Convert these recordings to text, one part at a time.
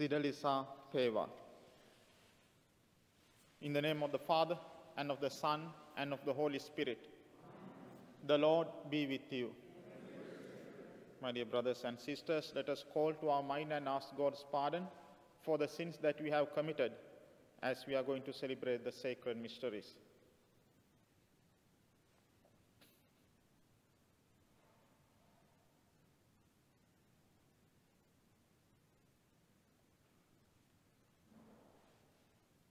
Siddhalisa Peva. In the name of the Father, and of the Son, and of the Holy Spirit. The Lord be with you. My dear brothers and sisters, let us call to our mind and ask God's pardon for the sins that we have committed as we are going to celebrate the sacred mysteries.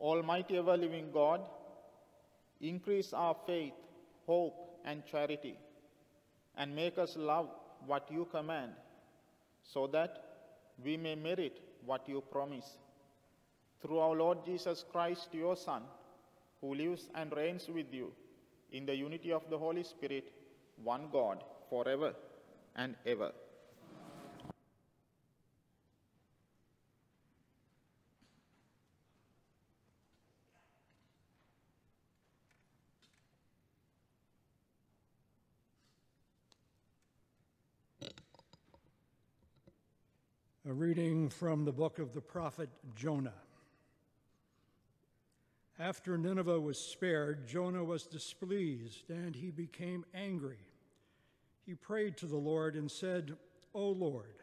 Almighty ever living God, increase our faith, hope, and charity, and make us love what you command, so that we may merit what you promise. Through our Lord Jesus Christ, your Son, who lives and reigns with you in the unity of the Holy Spirit, one God, forever and ever. Reading from the book of the prophet Jonah. After Nineveh was spared, Jonah was displeased and he became angry. He prayed to the Lord and said, O Lord,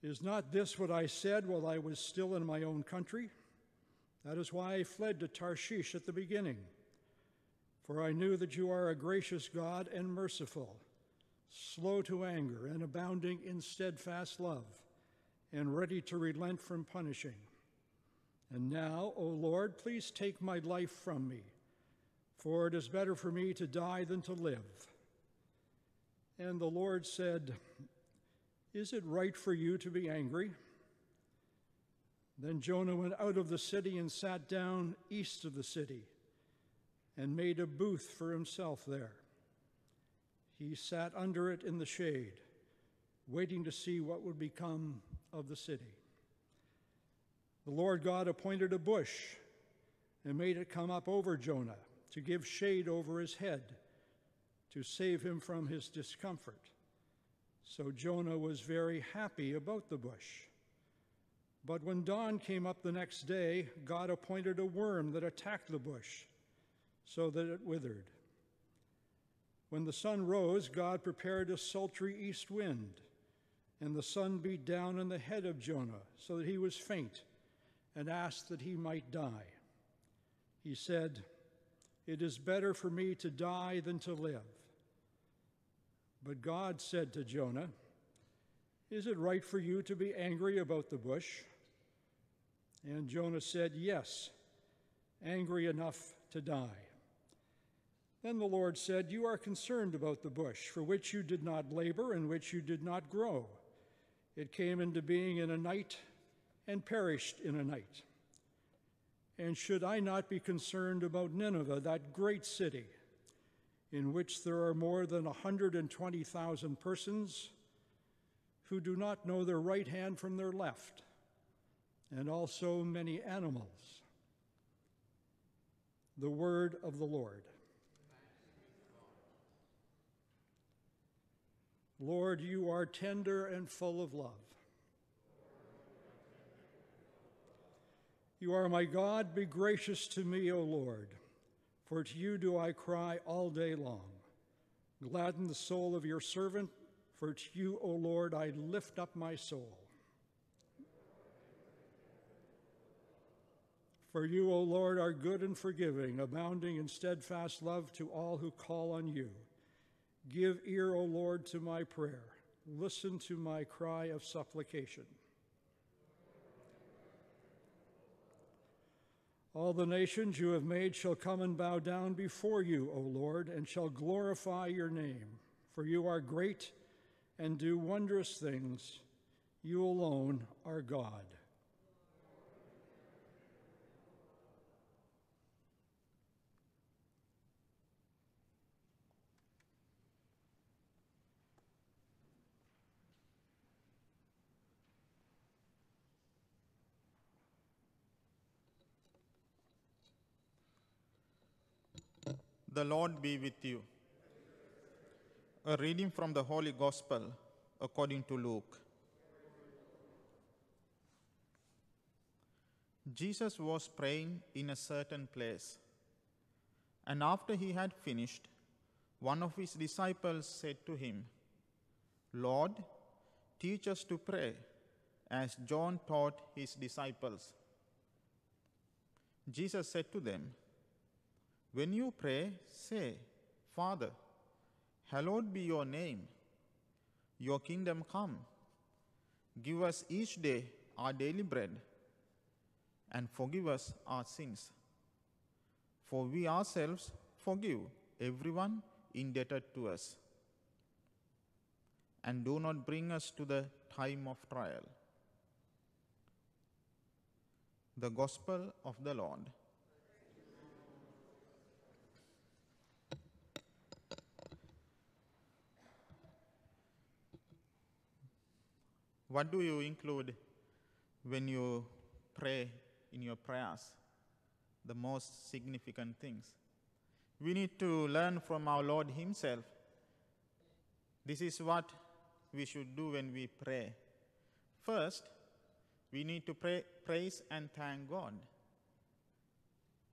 is not this what I said while I was still in my own country? That is why I fled to Tarshish at the beginning. For I knew that you are a gracious God and merciful, slow to anger and abounding in steadfast love, and ready to relent from punishing. And now, O Lord, please take my life from me, for it is better for me to die than to live. And the Lord said, Is it right for you to be angry? Then Jonah went out of the city and sat down east of the city and made a booth for himself there. He sat under it in the shade, waiting to see what would become of the city. The Lord God appointed a bush and made it come up over Jonah to give shade over his head, to save him from his discomfort. So Jonah was very happy about the bush. But when dawn came up the next day, God appointed a worm that attacked the bush so that it withered. When the sun rose, God prepared a sultry east wind, and the sun beat down on the head of Jonah so that he was faint and asked that he might die. He said, It is better for me to die than to live. But God said to Jonah, Is it right for you to be angry about the bush? And Jonah said, Yes, angry enough to die. Then the Lord said, You are concerned about the bush, for which you did not labor and which you did not grow. It came into being in a night and perished in a night. And should I not be concerned about Nineveh, that great city, in which there are more than 120,000 persons who do not know their right hand from their left, and also many animals? The word of the Lord. Lord, you are tender and full of love. You are my God, be gracious to me, O Lord, for to you do I cry all day long. Gladden the soul of your servant, for to you, O Lord, I lift up my soul. For you, O Lord, are good and forgiving, abounding in steadfast love to all who call on you. Give ear, O Lord, to my prayer. Listen to my cry of supplication. All the nations you have made shall come and bow down before you, O Lord, and shall glorify your name. For you are great and do wondrous things. You alone are God. The Lord be with you. A reading from the Holy Gospel according to Luke. Jesus was praying in a certain place, and after he had finished, one of his disciples said to him, Lord, teach us to pray, as John taught his disciples. Jesus said to them, when you pray, say, Father, hallowed be your name. Your kingdom come. Give us each day our daily bread, and forgive us our sins. For we ourselves forgive everyone indebted to us. And do not bring us to the time of trial. The Gospel of the Lord. What do you include when you pray in your prayers? The most significant things. We need to learn from our Lord Himself. This is what we should do when we pray. First, we need to pray, praise and thank God.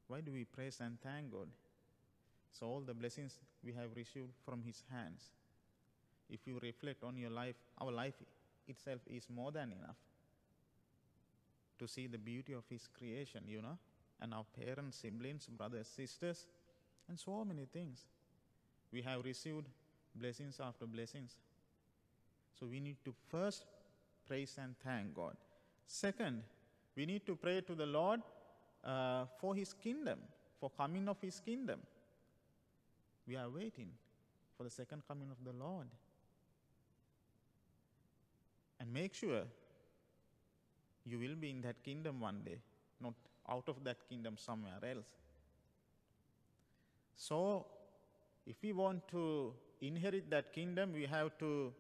Why do we praise and thank God? So, all the blessings we have received from His hands. If you reflect on your life, our life itself is more than enough to see the beauty of His creation, you know, and our parents, siblings, brothers, sisters, and so many things. We have received blessings after blessings. So we need to first praise and thank God. Second, we need to pray to the Lord uh, for His kingdom, for coming of His kingdom. We are waiting for the second coming of the Lord and make sure you will be in that kingdom one day, not out of that kingdom somewhere else. So, if we want to inherit that kingdom, we have to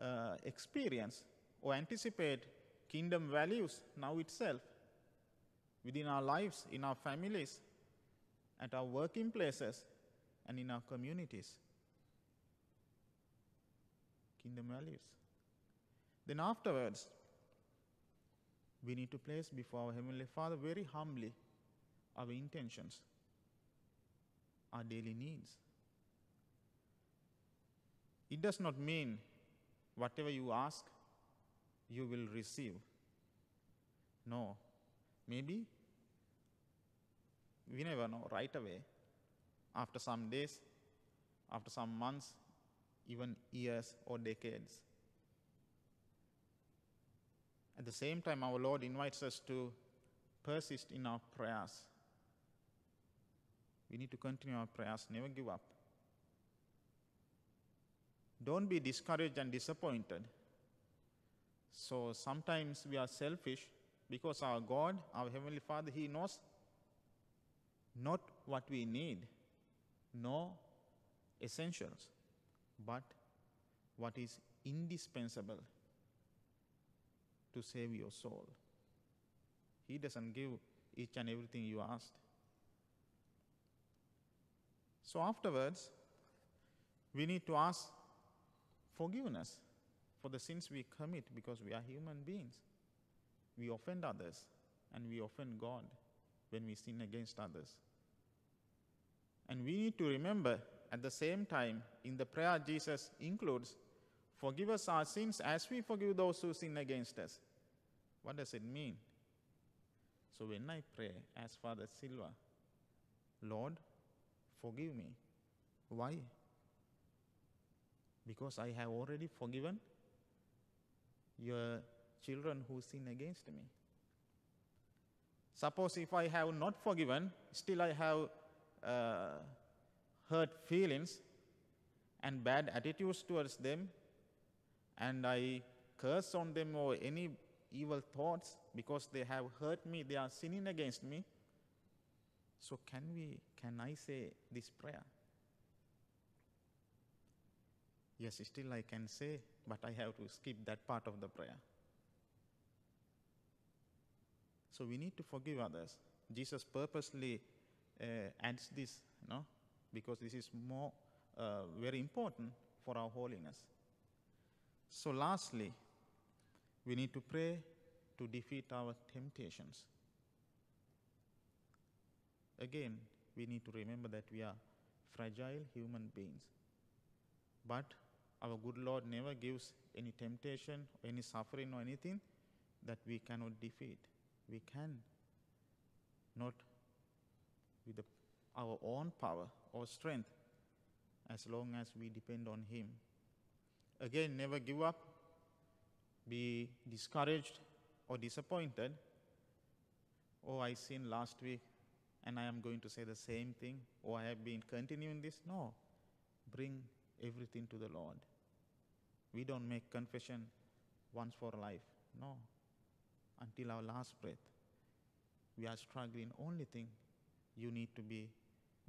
uh, experience or anticipate kingdom values now itself within our lives, in our families, at our working places, and in our communities. Kingdom values. Then afterwards, we need to place before our Heavenly Father very humbly our intentions, our daily needs. It does not mean whatever you ask, you will receive. No. Maybe we never know right away. After some days, after some months, even years or decades. At the same time, our Lord invites us to persist in our prayers. We need to continue our prayers, never give up. Don't be discouraged and disappointed. So sometimes we are selfish because our God, our Heavenly Father, He knows not what we need, no essentials, but what is indispensable to save your soul. He doesn't give each and everything you asked. So afterwards, we need to ask forgiveness for the sins we commit because we are human beings. We offend others and we offend God when we sin against others. And we need to remember at the same time, in the prayer, Jesus includes Forgive us our sins as we forgive those who sin against us. What does it mean? So when I pray as Father Silva, Lord, forgive me. Why? Because I have already forgiven your children who sin against me. Suppose if I have not forgiven, still I have uh, hurt feelings and bad attitudes towards them, and I curse on them or any evil thoughts because they have hurt me, they are sinning against me. So can we can I say this prayer? Yes, still I can say, but I have to skip that part of the prayer. So we need to forgive others. Jesus purposely uh, adds this, no, because this is more uh, very important for our holiness. So, lastly, we need to pray to defeat our temptations. Again, we need to remember that we are fragile human beings. But our good Lord never gives any temptation, any suffering, or anything that we cannot defeat. We can, not with the, our own power or strength, as long as we depend on Him. Again, never give up, be discouraged or disappointed. Oh, I sinned last week and I am going to say the same thing, or I have been continuing this. No. Bring everything to the Lord. We don't make confession once for life. No. Until our last breath. We are struggling. Only thing you need to be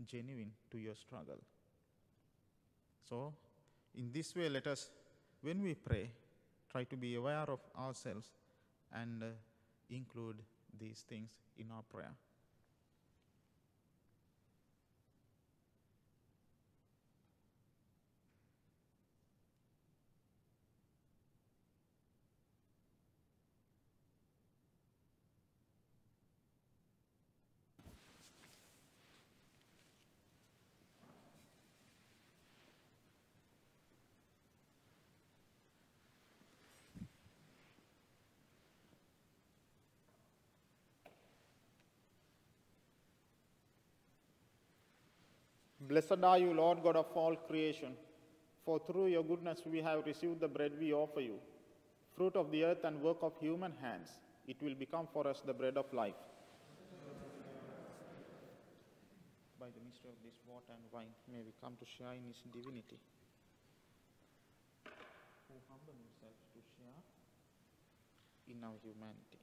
genuine to your struggle. So, in this way, let us, when we pray, try to be aware of ourselves and uh, include these things in our prayer. Blessed are you, Lord God of all creation, for through your goodness we have received the bread we offer you, fruit of the earth and work of human hands. It will become for us the bread of life. By the mystery of this water and wine, may we come to share in his divinity. Who humble himself to share in our humanity.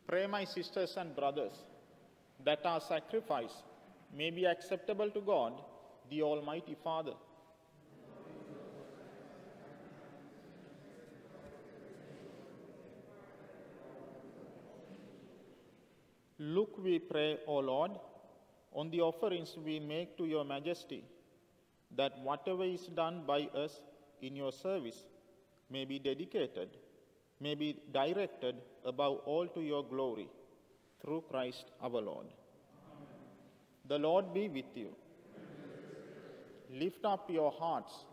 Pray, my sisters and brothers, that our sacrifice may be acceptable to God, the Almighty Father. Look, we pray, O Lord, on the offerings we make to your majesty, that whatever is done by us in your service may be dedicated, may be directed above all to your glory, through Christ our Lord. The Lord be with you. Lift up your hearts.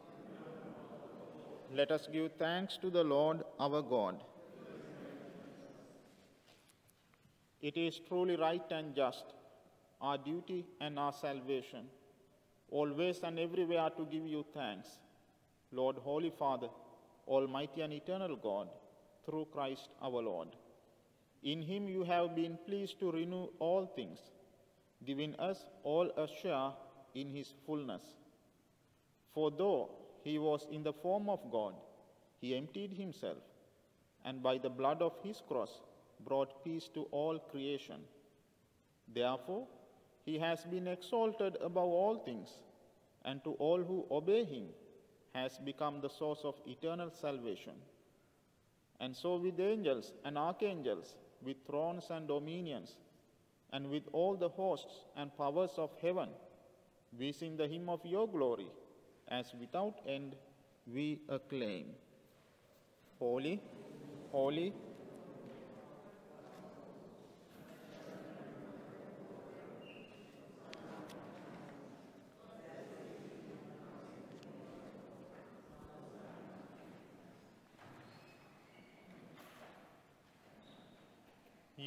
Let us give thanks to the Lord our God. It is truly right and just, our duty and our salvation, always and everywhere to give you thanks, Lord, Holy Father, Almighty and eternal God, through Christ our Lord. In him you have been pleased to renew all things, giving us all a share in his fullness. For though he was in the form of God, he emptied himself, and by the blood of his cross brought peace to all creation. Therefore, he has been exalted above all things, and to all who obey him has become the source of eternal salvation. And so, with angels and archangels, with thrones and dominions, and with all the hosts and powers of heaven, we sing the hymn of your glory, as without end we acclaim. Holy, holy,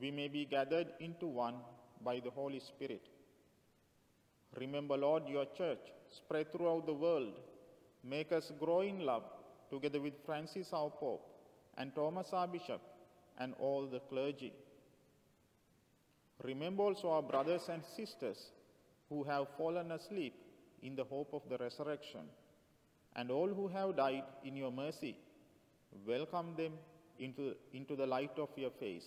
we may be gathered into one by the Holy Spirit. Remember, Lord, your church spread throughout the world. Make us grow in love together with Francis our Pope and Thomas our Bishop and all the clergy. Remember also our brothers and sisters who have fallen asleep in the hope of the resurrection, and all who have died in your mercy. Welcome them into, into the light of your face.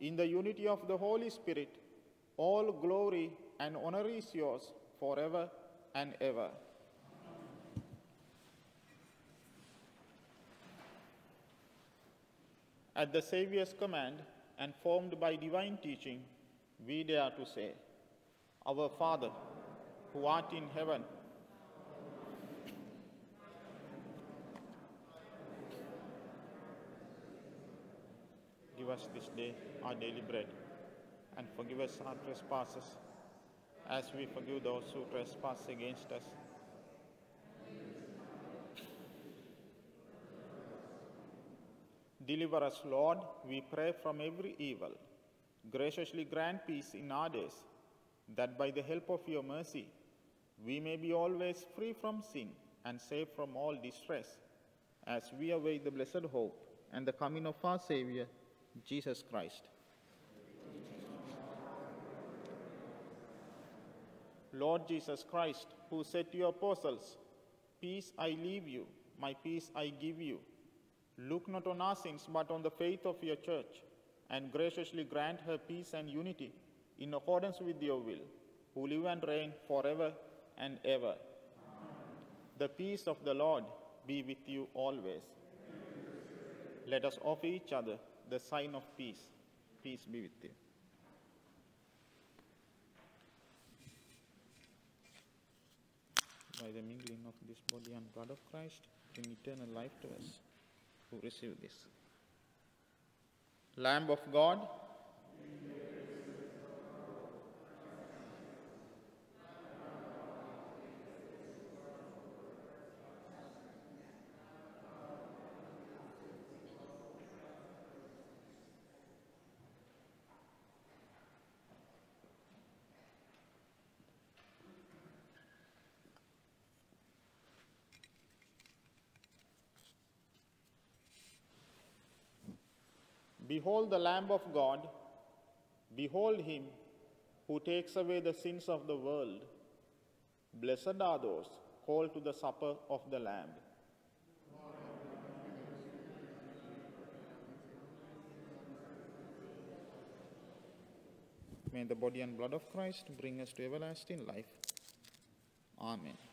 in the unity of the Holy Spirit, all glory and honor is yours forever and ever. At the Saviour's command and formed by divine teaching, we dare to say, Our Father, who art in heaven, us this day our daily bread, and forgive us our trespasses, as we forgive those who trespass against us. Deliver us, Lord, we pray from every evil. Graciously grant peace in our days, that by the help of your mercy, we may be always free from sin and safe from all distress, as we await the blessed hope and the coming of our Savior, Jesus Christ. Lord Jesus Christ, who said to your apostles, Peace I leave you, my peace I give you. Look not on our sins, but on the faith of your church, and graciously grant her peace and unity in accordance with your will, who live and reign forever and ever. The peace of the Lord be with you always. Let us offer each other the sign of peace. Peace be with you. By the mingling of this body and blood of Christ, in eternal life to us who receive this. Lamb of God, Behold the Lamb of God. Behold him who takes away the sins of the world. Blessed are those called to the supper of the Lamb. May the body and blood of Christ bring us to everlasting life. Amen.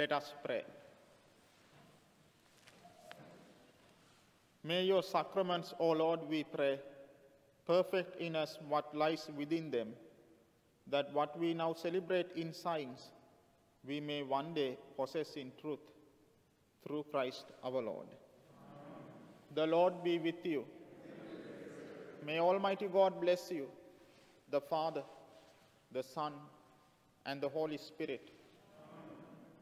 Let us pray. May your sacraments, O Lord, we pray, perfect in us what lies within them, that what we now celebrate in signs, we may one day possess in truth, through Christ our Lord. The Lord be with you. May Almighty God bless you, the Father, the Son, and the Holy Spirit.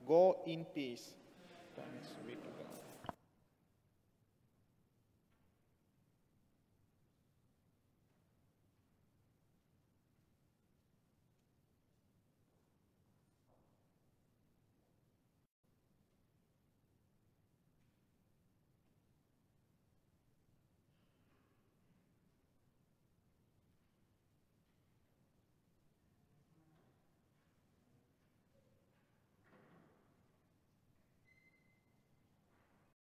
Go in peace. Thanks be to.